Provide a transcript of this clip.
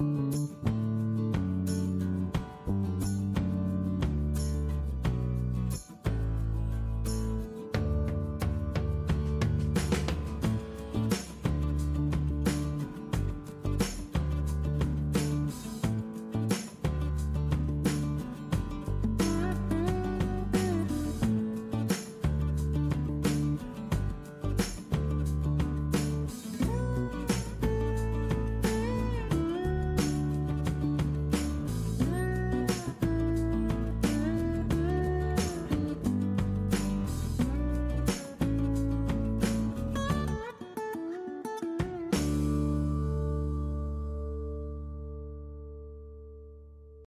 Música